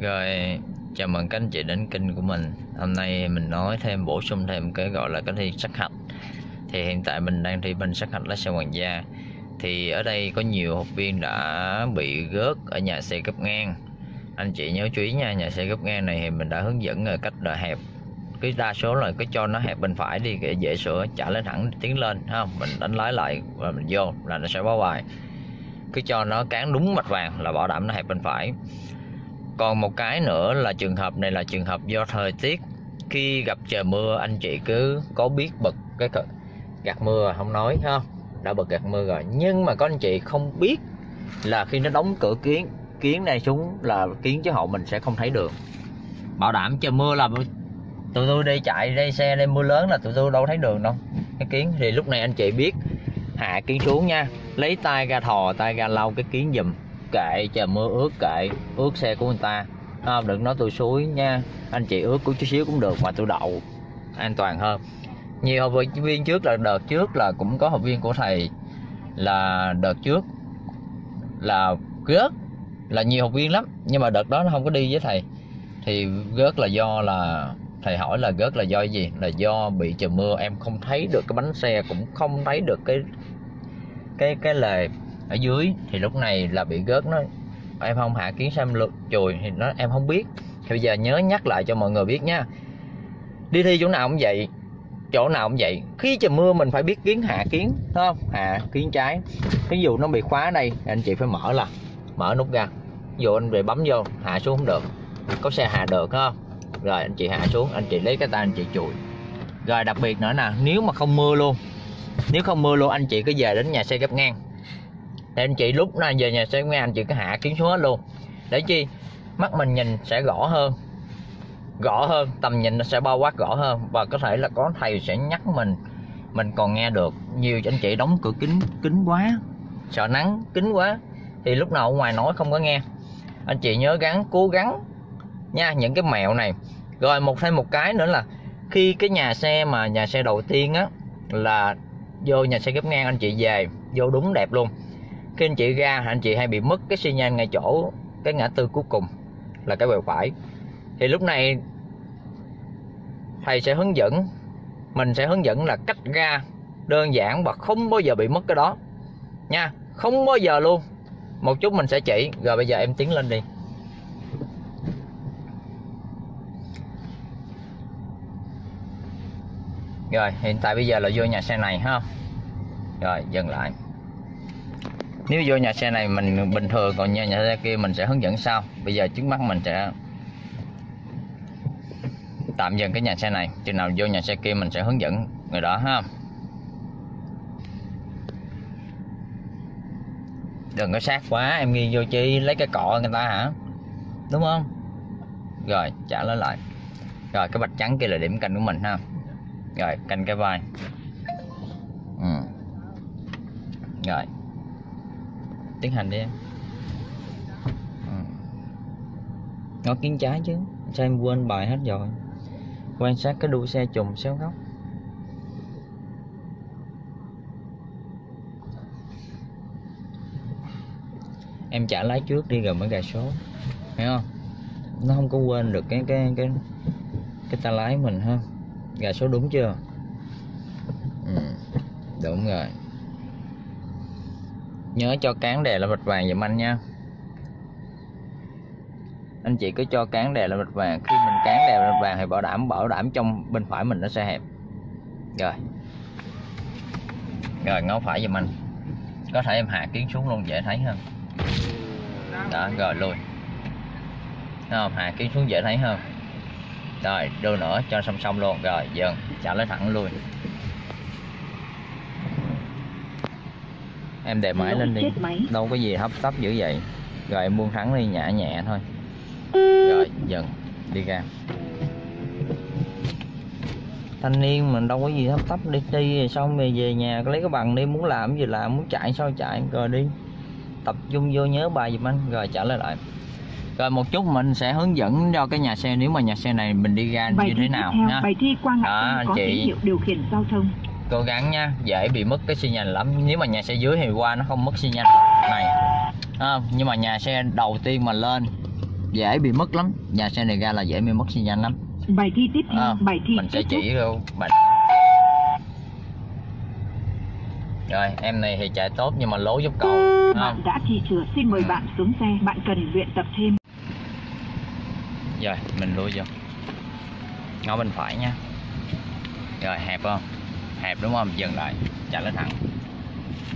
Rồi, chào mừng các anh chị đến kênh của mình. Hôm nay mình nói thêm bổ sung thêm cái gọi là cái thi sát hạch. Thì hiện tại mình đang thi bên sát hạch lái xe hoàng gia. Thì ở đây có nhiều học viên đã bị gớt ở nhà xe gấp ngang. Anh chị nhớ chú ý nha, nhà xe gấp ngang này thì mình đã hướng dẫn rồi cách là hẹp. Cái đa số là cái cho nó hẹp bên phải đi để dễ sửa trả lên thẳng tiến lên ha mình đánh lái lại và mình vô là nó sẽ báo bài. Cứ cho nó cán đúng mạch vàng là bảo đảm nó hẹp bên phải còn một cái nữa là trường hợp này là trường hợp do thời tiết. Khi gặp trời mưa, anh chị cứ có biết bật cái gạt mưa không nói, ha? Đã bật gạt mưa rồi. Nhưng mà có anh chị không biết là khi nó đóng cửa kiến kiến này xuống là kiến chứ hậu mình sẽ không thấy được bảo đảm trời mưa là tụi tôi đi chạy đây xe đây mưa lớn là tụi tôi đâu thấy đường đâu. Cái kiến, thì lúc này anh chị biết, hạ kiến xuống nha. Lấy tay ra thò, tay ra lau cái kiến giùm kệ, chờ mưa ướt kệ, ướt xe của người ta. Không đừng nói tôi suối nha. Anh chị ướt của chút xíu cũng được, mà tôi đậu, an toàn hơn. Nhiều học viên trước là, đợt trước là cũng có học viên của thầy là đợt trước là rớt là nhiều học viên lắm. Nhưng mà đợt đó nó không có đi với thầy. Thì rớt là do là, thầy hỏi là rớt là do gì? Là do bị trời mưa, em không thấy được cái bánh xe, cũng không thấy được cái cái cái lề ở dưới, thì lúc này là bị gớt nó em không hạ kiến xem lượt chùi? Thì nó em không biết. Thì bây giờ nhớ nhắc lại cho mọi người biết nha. Đi thi chỗ nào cũng vậy, chỗ nào cũng vậy, khi trời mưa mình phải biết kiến hạ kiến đúng không? Hạ kiến trái. Ví dụ nó bị khóa đây, anh chị phải mở là, mở nút ra. Ví dụ anh về bấm vô, hạ xuống không được. Có xe hạ được không? Rồi anh chị hạ xuống, anh chị lấy cái tay anh chị chùi. Rồi đặc biệt nữa nè, nếu mà không mưa luôn, nếu không mưa luôn, anh chị cứ về đến nhà xe gấp ngang thì anh chị lúc này về nhà xe nghe ngang anh chị cứ hạ kiến xuống hết luôn. Để chi? Mắt mình nhìn sẽ rõ hơn. Rõ hơn, tầm nhìn nó sẽ bao quát rõ hơn. Và có thể là có thầy sẽ nhắc mình. Mình còn nghe được nhiều anh chị đóng cửa kính kính quá. Sợ nắng, kính quá. Thì lúc nào ở ngoài nói không có nghe. Anh chị nhớ gắng cố gắng nha, những cái mẹo này. Rồi một thêm một cái nữa là khi cái nhà xe mà nhà xe đầu tiên á, là vô nhà xe gấp ngang, anh chị về, vô đúng đẹp luôn khi anh chị ra anh chị hay bị mất cái xi nhan ngay chỗ, cái ngã tư cuối cùng là cái bèo phải. Thì lúc này thầy sẽ hướng dẫn, mình sẽ hướng dẫn là cách ra đơn giản và không bao giờ bị mất cái đó. Nha, không bao giờ luôn. Một chút mình sẽ chỉ, rồi bây giờ em tiến lên đi. Rồi, hiện tại bây giờ là vô nhà xe này ha. Rồi, dừng lại nếu vô nhà xe này mình bình thường còn nhà, nhà xe kia mình sẽ hướng dẫn sau. Bây giờ trước mắt mình sẽ tạm dừng cái nhà xe này. Chừng nào vô nhà xe kia mình sẽ hướng dẫn người đó ha. Đừng có sát quá em nghi vô chi lấy cái cọ người ta hả? Đúng không? Rồi trả lời lại. Rồi cái bạch trắng kia là điểm canh của mình ha. Rồi canh cái vai. Ừ. rồi tiến hành đi em. Ừ. ngó kiến trái chứ. Sao em quên bài hết rồi? Quan sát cái đuôi xe trùng xéo góc. Em trả lái trước đi rồi mới gà số. Hiểu không? Nó không có quên được cái cái cái cái ta lái mình ha. Gà số đúng chưa? Ừ, đúng rồi nhớ cho cán đè là bạch vàng giùm anh nha. Anh chị cứ cho cán đè là bạch vàng, khi mình cán đè là bạch vàng thì bảo đảm bảo đảm trong bên phải mình nó sẽ hẹp. Rồi. Rồi ngó phải giùm anh. Có thể em hạ kiến xuống luôn, dễ thấy hơn. Đó, rồi, lùi. Không? Hạ kiến xuống dễ thấy hơn. Rồi, đưa nữa cho song song luôn. Rồi, dừng. Trả lấy thẳng luôn em để máy lên đi. đâu có gì hấp tấp dữ vậy. Rồi em buông thẳng đi nhẹ nhẹ thôi. Rồi dừng. Đi ra. Thanh niên mình đâu có gì hấp tấp đi đi xong rồi về nhà lấy cái bằng đi muốn làm gì làm muốn chạy sao chạy rồi đi. Tập trung vô nhớ bài giùm anh rồi trả lời lại. Rồi một chút mình sẽ hướng dẫn cho cái nhà xe nếu mà nhà xe này mình đi ra bài như thế nào theo, nha bài thi qua ngã có tín hiệu điều khiển giao thông cố gắng nha dễ bị mất cái xi nhan lắm. Nếu mà nhà xe dưới thì qua nó không mất xi nhan này à, nhưng mà nhà xe đầu tiên mà lên dễ bị mất lắm. Nhà xe này ra là dễ bị mất xi nhan lắm. Bài thi tiếp theo, à, bài thi mình sẽ chỉ luôn bạn rồi em này thì chạy tốt nhưng mà lố giúp cầu Bạn đã thi chừa, xin mời bạn xuống xe. Bạn cần luyện tập thêm. rồi mình lui vô. Ngó bên phải nha rồi hẹp không hẹp, đúng không? Dừng lại, chạy lên thẳng.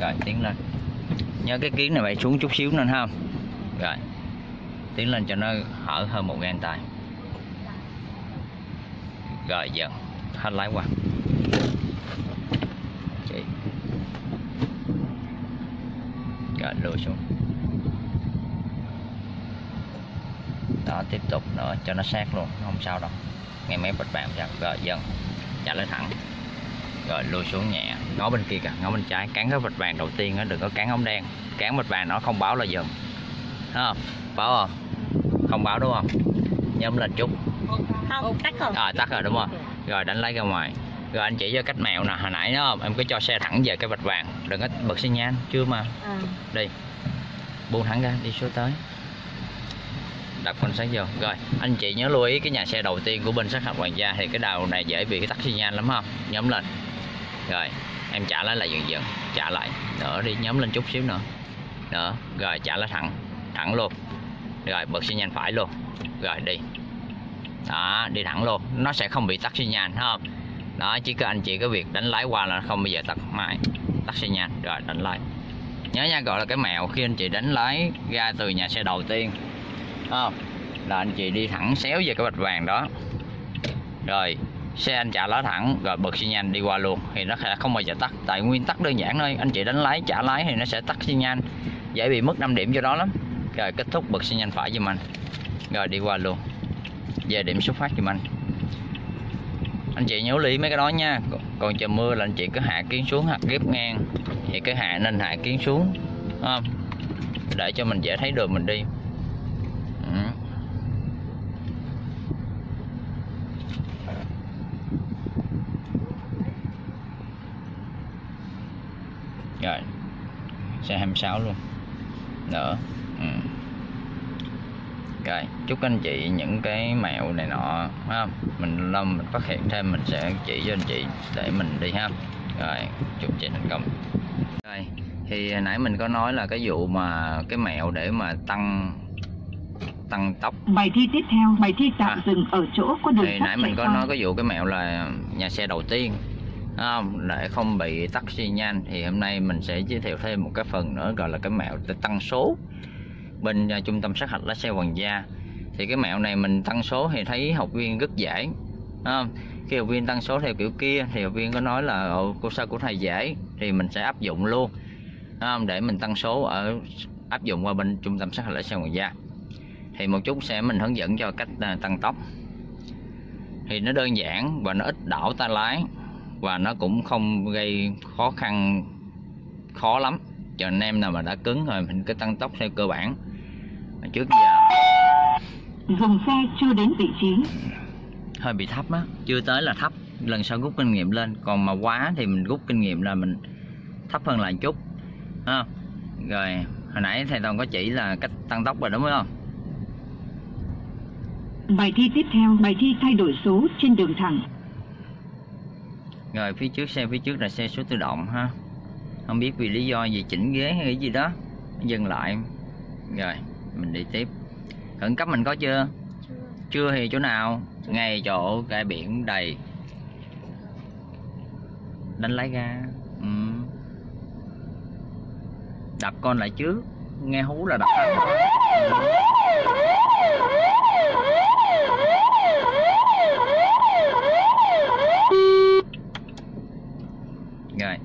Rồi, tiến lên. Nhớ cái kiến này phải xuống chút xíu nên không? Rồi, tiến lên cho nó hở hơn một gang tay. Rồi dần hết lái qua. Chị. Rồi, lùi xuống. Đó, tiếp tục nữa cho nó sát luôn, không sao đâu. Nghe mấy bạch bạn chặt rồi dần chạy lên thẳng rồi lùi xuống nhẹ ngó bên kia kìa ngó bên trái cán cái vạch vàng đầu tiên á đừng có cán ống đen. Cán vạch vàng nó không báo là dùm Thấy không? Báo không? Không báo đúng không? Nhấn lên chút. Không. Tắt rồi à tắt rồi đúng không? Rồi đánh lấy ra ngoài. Rồi anh chỉ cho cách mẹo nè hồi nãy đó em cứ cho xe thẳng về cái vạch vàng đừng có bật xi nhan chưa mà. À. đi. Buông thẳng ra đi số tới. Đặt quan sát vô. Rồi anh chị nhớ lưu ý cái nhà xe đầu tiên của bên sát hạch hoàng gia thì cái đầu này dễ bị cái tắc xi nhan lắm không nhóm lên rồi, em trả lại là dần dần trả lại. Nữa đi, nhóm lên chút xíu nữa. Nữa rồi, trả lại thẳng. Thẳng luôn. Rồi, bật xi nhan phải luôn. Rồi, đi. Đó, đi thẳng luôn. Nó sẽ không bị tắt xi nhan không? Đó, chỉ có anh chị có việc đánh lái qua là không bao giờ tắt mãi tắt xi nhan. Rồi, đánh lái. Nhớ nha, gọi là cái mẹo khi anh chị đánh lái ra từ nhà xe đầu tiên. Không? Là anh chị đi thẳng xéo về cái bạch vàng đó. Rồi xe anh trả lái thẳng rồi bật xi nhan đi qua luôn. Thì nó sẽ không bao giờ tắt. Tại nguyên tắc đơn giản thôi. Anh chị đánh lái trả lái thì nó sẽ tắt xi nhan dễ bị mất 5 điểm cho đó lắm. Rồi kết thúc bật xi nhan phải giùm anh. Rồi đi qua luôn. Về điểm xuất phát giùm anh. Anh chị nhớ lý mấy cái đó nha. Còn, trời mưa là anh chị cứ hạ kiến xuống hoặc ghép ngang. Thì cái hạ nên hạ kiến xuống không? Để cho mình dễ thấy đường mình đi Ừ. rồi xe 26 luôn. Nữa ừ. rồi chúc anh chị những cái mẹo này nọ ha mình lâm mình phát hiện thêm mình sẽ chỉ cho anh chị để mình đi ha. Rồi chúc chị thành công. Rồi thì nãy mình có nói là cái vụ mà cái mẹo để mà tăng tăng tốc. Bài thi tiếp theo, bài thi tạm À. dừng ở chỗ có đường thì nãy mình có nói cái vụ cái mẹo là nhà xe đầu tiên À, không để không bị tắt xi nhan thì hôm nay mình sẽ giới thiệu thêm một cái phần nữa gọi là cái mẹo để tăng số. Bên uh, trung tâm sát hạch lái xe hoàng gia. Thì cái mẹo này mình tăng số thì thấy học viên rất dễ. Không khi học viên tăng số theo kiểu kia thì học viên có nói là Ồ, cô sao của thầy dễ? Thì mình sẽ áp dụng luôn. Không để mình tăng số ở áp dụng qua bên trung tâm sát hạch lái xe hoàng gia. Thì một chút sẽ mình hướng dẫn cho cách tăng tốc. Thì nó đơn giản và nó ít đảo tay lái và nó cũng không gây khó khăn khó lắm. Cho anh em nào mà đã cứng rồi mình cứ tăng tốc theo cơ bản. Trước giờ Dừng xe chưa đến vị trí. hơi bị thấp á chưa tới là thấp. Lần sau rút kinh nghiệm lên. Còn mà quá thì mình rút kinh nghiệm là mình thấp hơn lại chút. Ha rồi hồi nãy thầy toàn có chỉ là cách tăng tốc rồi đúng không? Bài thi tiếp theo, bài thi thay đổi số trên đường thẳng. Rồi phía trước xe phía trước là xe số tự động ha. Không biết vì lý do gì chỉnh ghế hay cái gì đó. Dừng lại. Rồi mình đi tiếp. Khẩn cấp mình có chưa? Chưa. Thì chỗ nào? Ngay chỗ cái biển đầy. Đánh lái ga. Ừ. đập con lại trước. Nghe hú là đập thắng rồi.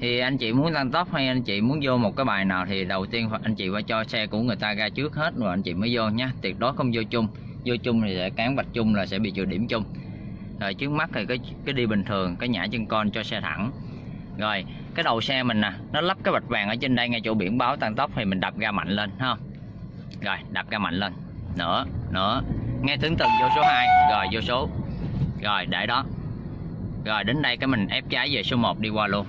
Thì anh chị muốn tăng tốc hay anh chị muốn vô một cái bài nào thì đầu tiên anh chị phải cho xe của người ta ra trước hết rồi anh chị mới vô nha tuyệt đối không vô chung. Vô chung thì sẽ cán vạch chung là sẽ bị trừ điểm chung. Rồi trước mắt thì cái cái đi bình thường, cái nhả chân con cho xe thẳng. Rồi, cái đầu xe mình nè, nó lắp cái vạch vàng ở trên đây ngay chỗ biển báo tăng tốc thì mình đập ga mạnh lên, ha. Không rồi, đập ga mạnh lên. Nữa nữa. Nghe tiếng từng vô số 2 rồi, vô số. Rồi, để đó rồi đến đây cái mình ép trái về số 1 đi qua luôn.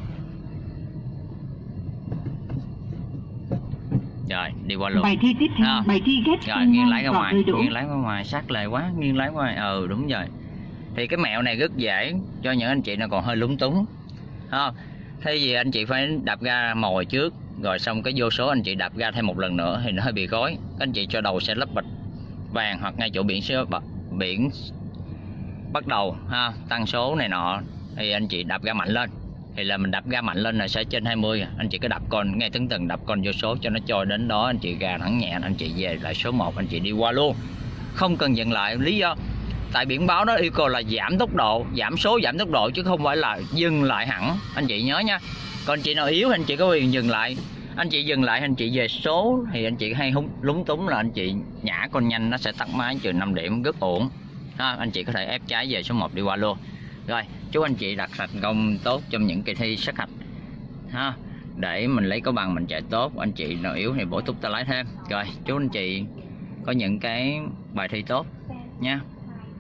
Rồi đi qua luôn. Bài thi tiếp theo, À. bài thi ghép rồi nghiêng lái ra ngoài nghiêng lái ra ngoài sát lề quá nghiêng lái qua. Ừ đúng rồi. Thì cái mẹo này rất dễ cho những anh chị nào còn hơi lúng túng. Không? Thế gì anh chị phải đạp ga mồi trước rồi xong cái vô số anh chị đạp ga thêm một lần nữa thì nó hơi bị gói anh chị cho đầu xe lắp bịch vàng hoặc ngay chỗ biển số biển bắt đầu, ha, tăng số này nọ, thì anh chị đạp ga mạnh lên. Thì là mình đạp ga mạnh lên là sẽ trên 20 anh chị cứ đạp con, ngay từng từng đạp con vô số cho nó trôi đến đó, anh chị ga thẳng nhẹ, anh chị về lại số 1 anh chị đi qua luôn. Không cần dừng lại, lý do, tại biển báo đó yêu cầu là giảm tốc độ, giảm số, giảm tốc độ chứ không phải là dừng lại hẳn. Anh chị nhớ nha. Còn chị nào yếu anh chị có quyền dừng lại. Anh chị dừng lại anh chị về số thì anh chị hay húng lúng túng là anh chị nhả con nhanh, nó sẽ tắt máy trừ 5 điểm, rất ổn ha, anh chị có thể ép trái về số 1 đi qua luôn. Rồi chúc anh chị đạt thành công tốt trong những kỳ thi sát hạch ha để mình lấy có bằng mình chạy tốt anh chị nào yếu thì bổ túc ta lái thêm. Rồi chúc anh chị có những cái bài thi tốt nha.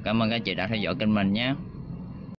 Cảm ơn các anh chị đã theo dõi kênh mình nhé